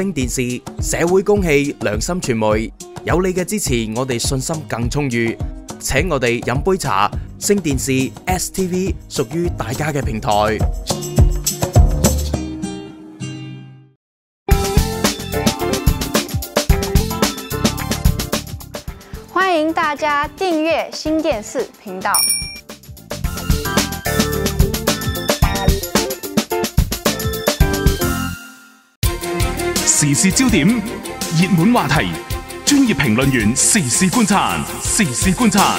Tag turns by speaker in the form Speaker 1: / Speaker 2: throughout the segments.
Speaker 1: 星電視、社會公器、良心傳媒，有你嘅支持，我哋信心更充裕。請我哋飲杯茶，星電視 STV 屬於大家嘅平台。
Speaker 2: 欢迎大家订阅新电视频道。
Speaker 3: 時事焦點、熱門話題、專業評論員時事觀察，時事觀察。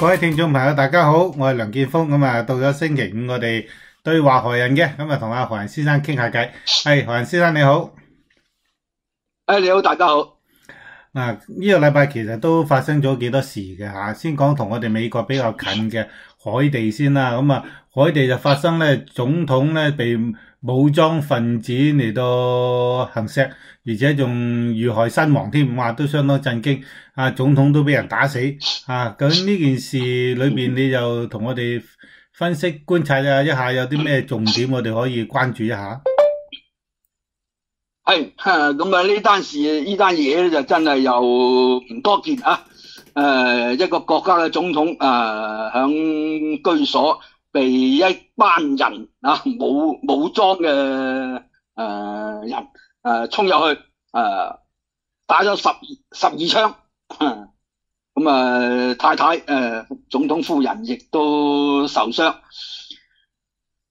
Speaker 4: 各位聽眾朋友，大家好，我係梁建峰。咁啊，到咗星期五，我哋對話何人嘅，咁啊，同阿何人先生傾下偈。係何人先生你好。
Speaker 5: 誒，你好，大家好。
Speaker 4: 嗱，呢個禮拜其實都發生咗幾多事嘅吓，先講同我哋美國比較近嘅海地先啦。咁啊，海地就發生咧，總統咧被武裝分子嚟到行刺，而且仲遇害身亡添，哇，都相當震驚。啊，總統都俾人打死。啊，究竟呢件事裏邊，你就同我哋分析觀察啊一下，有啲咩重點我哋可以關注一下。
Speaker 5: 係，咁啊呢單事呢單嘢咧就真係又唔多見啊！誒，一個國家嘅總統誒響居所被一班人啊武武裝嘅誒人誒衝入去誒打咗十十二槍，咁啊太太誒總統夫人亦都受傷。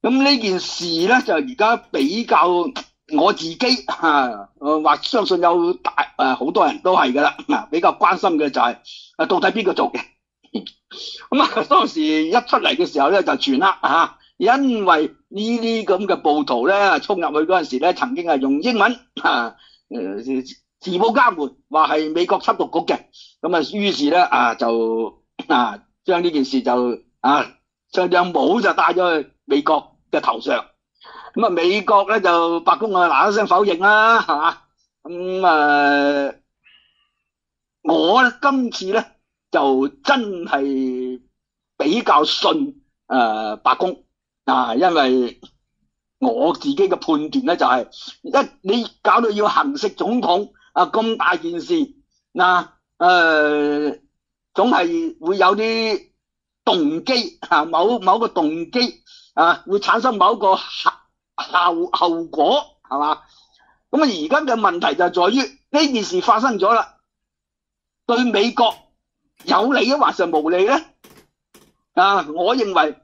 Speaker 5: 咁呢件事咧就而家比較。我自己吓，我話相信有大誒好多人都係噶啦，嗱比較關心嘅就係誒到底邊個做嘅？咁啊當時一出嚟嘅時候咧就傳啦吓，因為呢啲咁嘅暴徒咧衝入去嗰陣時咧，曾經係用英文吓誒自報家門，話係美國緝毒局嘅，咁啊於是咧啊就啊將呢件事就啊將頂帽就戴咗去美國嘅頭上。咁啊，美國咧就白宮啊嗱一聲否認啦，係嘛？咁啊，我咧今次咧就真係比較信誒白宮啊，因為我自己嘅判斷咧就係一你搞到要行刺總統啊咁大件事嗱誒，總係會有啲動機啊，某某個動機啊，會產生某個後後果係嘛？咁啊，而家嘅問題就在於呢件事發生咗啦，對美國有利啊，還是無利咧？啊，我認為誒、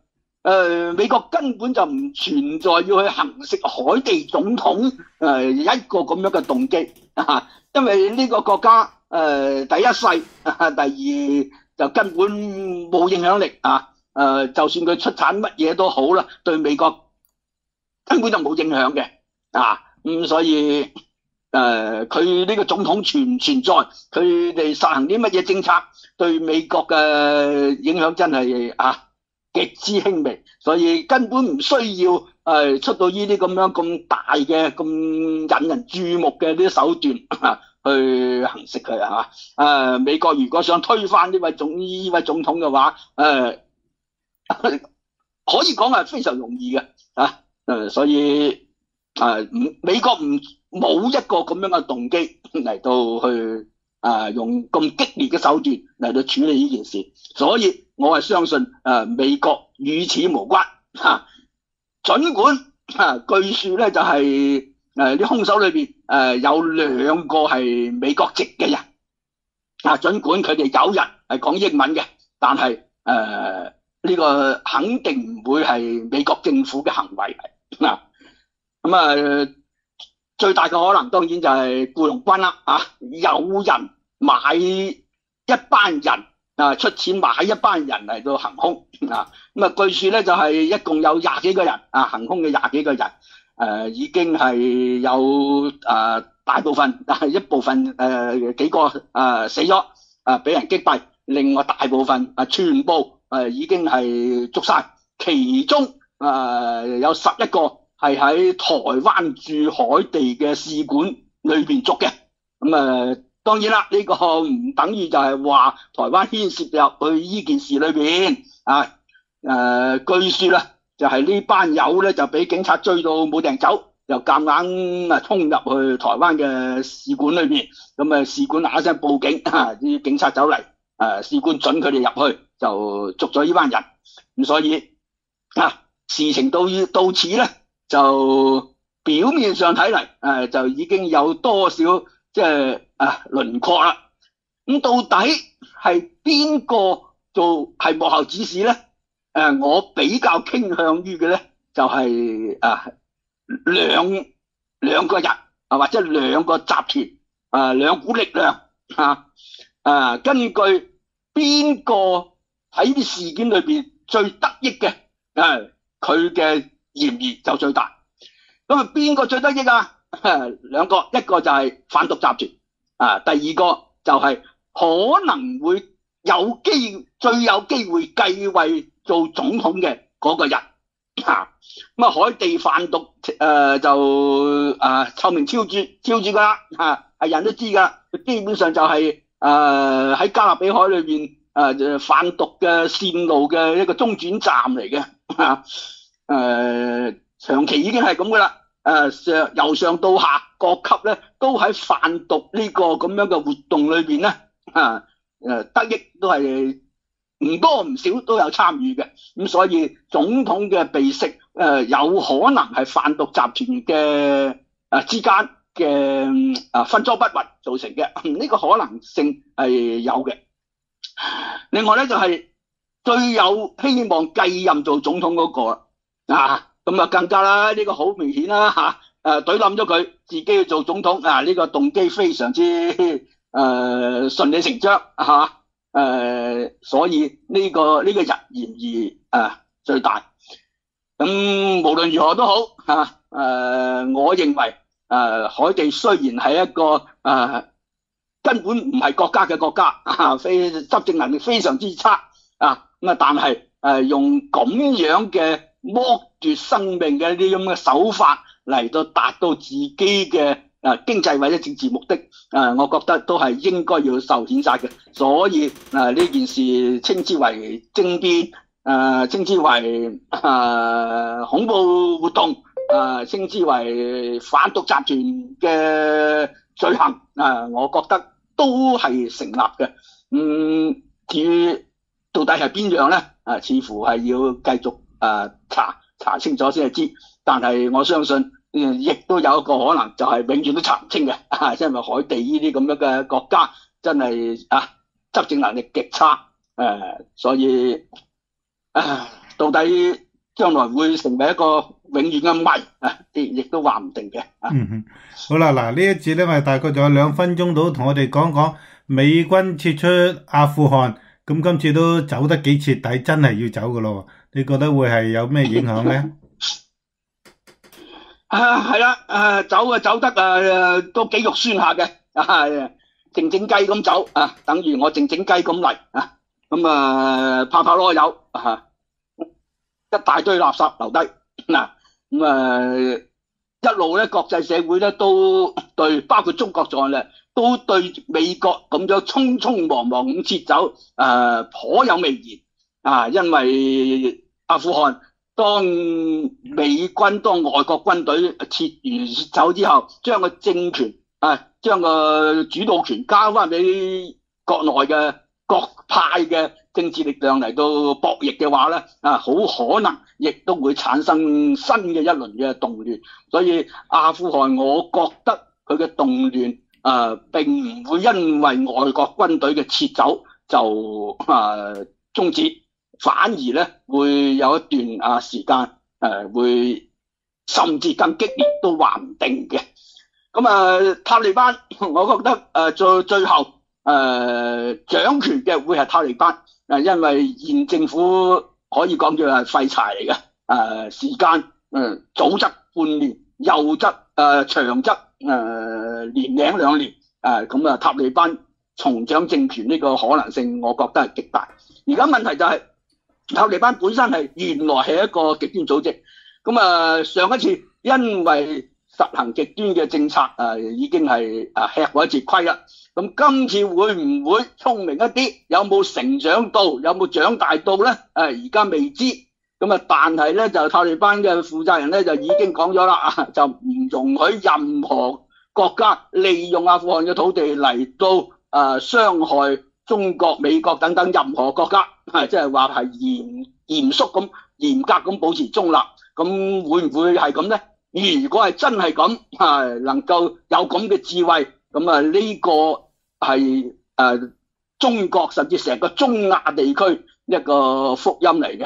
Speaker 5: 呃，美國根本就唔存在要去行食海地總統誒、呃、一個咁樣嘅動機啊，因為呢個國家诶、第一世、第二就根本冇影響力啊，诶、就算佢出產乜嘢都好啦，對美國。根本就冇影響嘅，啊，咁、所以誒，佢、呢個總統存唔存在，佢哋實行啲乜嘢政策，對美國嘅影響真係啊極之輕微，所以根本唔需要誒、出到呢啲咁樣咁大嘅咁引人注目嘅啲手段、啊、去行刺佢啊！誒、啊，美國如果想推翻呢位總呢位總統嘅話，誒、可以講係非常容易嘅啊！誒，所以誒，唔美國唔冇一個咁樣嘅動機嚟到去誒用咁激烈嘅手段嚟到處理呢件事，所以我係相信誒美國與此無關吓。盡管吓據說咧就係誒啲兇手裏邊誒有兩個係美國籍嘅人，啊盡管佢哋有人係講英文嘅，但係誒呢個肯定唔會係美國政府嘅行為。嗱，咁啊，最大嘅可能當然就係雇佣軍啦，啊，有人買一班人啊，出錢買一班人嚟到行兇啊，咁啊，據說咧就係一共有廿幾個人啊，行兇嘅廿幾個人，誒、已經係有誒、啊、大部分但啊一部分誒、啊、幾個、啊、死咗，啊，俾人擊斃，另外大部分啊全部誒、已經係捉晒，其中。誒、呃，有十一個係喺台灣駐海地嘅使館裏邊捉嘅，咁、啊、呃，當然啦，呢、這個唔等於就係話台灣牽涉入去呢件事裏邊啊。誒、呃，據說啦，就係、呢班友咧就俾警察追到冇埞走，又夾硬啊衝入去台灣嘅使館裏面，咁啊使館嗱一聲報警，啲警察走嚟，誒使館準佢哋入去，就捉咗呢班人，咁所以啊事情到到此咧，就表面上睇嚟誒就已經有多少即係啊輪廓啦，咁到底係邊個做係幕後指使咧？誒、我比較傾向於嘅咧，就係、啊兩兩個人啊，或者兩個集團啊，兩股力量啊啊，根據邊個喺啲事件裏邊最得益嘅，誒佢嘅嫌疑就最大。咁啊，邊個最得益啊？兩個，一個就係販毒集團啊，第二個就係可能會有機最有機會繼位做總統嘅嗰個人啊。咁啊，海地販毒诶、就啊臭名昭著昭著噶啦嚇，係人都知噶。基本上就係誒喺加勒比海裏邊誒販毒嘅線路嘅一個中轉站嚟嘅嚇。誒、長期已經係咁噶啦。誒、上由上到下各級咧都喺販毒呢個咁樣嘅活動裏邊咧啊誒得益都係唔多唔少都有參與嘅，咁所以總統嘅被釋誒、有可能係販毒集團嘅誒之間嘅啊分赃不勻造成嘅，呢、個可能性係有嘅。另外咧就係、最有希望繼任做總統嗰、個啦啊，咁啊更加啦，呢、個好明顯啦吓，诶，怼冧咗佢，自己去做總統啊，呢、個動機非常之誒、順理成章嚇。誒、所以呢、個呢、个人嫌疑誒、最大。咁無論如何都好嚇，誒、我認為誒、海地雖然係一個誒、根本唔係國家嘅國家，啊，非執政能力非常之差啊，咁啊，但係誒、用咁样嘅剥夺生命嘅呢啲咁嘅手法嚟到达到自己嘅誒、經濟或者政治目的，誒、我觉得都系应该要受谴责嘅。所以誒呢、件事称之为政變，誒、稱之為誒、恐怖活動，誒、稱之为反毒集团嘅罪行，誒、我觉得都系成立嘅。嗯，至到底係邊樣咧？啊、似乎係要繼續誒、查查清楚先係知。但係我相信。亦都有一個可能，就係永遠都查唔清嘅，啊，因為海地呢啲咁樣嘅國家真係啊執政能力極差，誒、所以啊到底將來會成為一個永遠嘅謎啊，亦亦都話唔定嘅。啊
Speaker 4: 嗯哼，好啦，嗱呢一節咧，我哋大概仲有兩分鐘到，同我哋講講美軍撤出阿富汗，咁今次都走得幾徹底，真係要走噶咯。你覺得會係有咩影響咧？
Speaker 5: 啊，係啦，誒走啊走得啊都幾肉酸下嘅，啊靜靜雞咁走啊，等於我靜靜雞咁嚟啊，咁啊拍拍籮柚啊，一大堆垃圾留低嗱，咁啊一路咧國際社會咧都對，包括中國在內，都對美國咁樣匆匆忙忙咁撤走誒頗有微言啊，因為阿富汗。當美軍當外國軍隊撤完撤走之後，將個政權啊，將個主導權交翻俾國內嘅各派嘅政治力量嚟到博弈嘅話咧，啊，好可能亦都會產生新嘅一輪嘅動亂。所以阿富汗，我覺得佢嘅動亂啊，並唔會因為外國軍隊嘅撤走就 啊終止。反而咧會有一段啊時間誒、呃、會甚至更激烈都話唔定嘅。咁啊塔利班，我覺得誒、最最後誒、掌權嘅會係塔利班，誒因為現政府可以講叫係廢柴嚟嘅。誒、呃、時間嗯早則半年，右則誒、呃、長則誒、呃、年零兩年。誒咁啊塔利班重掌政權呢個可能性，我覺得係極大。而家問題就係、塔利班本身係原來係一個極端組織，咁啊上一次因為實行極端嘅政策，誒已經係誒吃過一次虧啦。咁今次會唔會聰明一啲？有冇成長到？有冇長大到咧？誒而家未知。咁啊，但係咧就塔利班嘅負責人咧就已經講咗啦，就唔容許任何國家利用阿富汗嘅土地嚟到誒、呃、傷害中國、美國等等任何國家，係 即係話係嚴嚴肅咁、嚴格咁保持中立。咁會唔會係咁咧？如果係真係咁，係能夠有咁嘅智慧，咁啊呢個係誒、中國甚至成個中亞地區一個福音嚟嘅。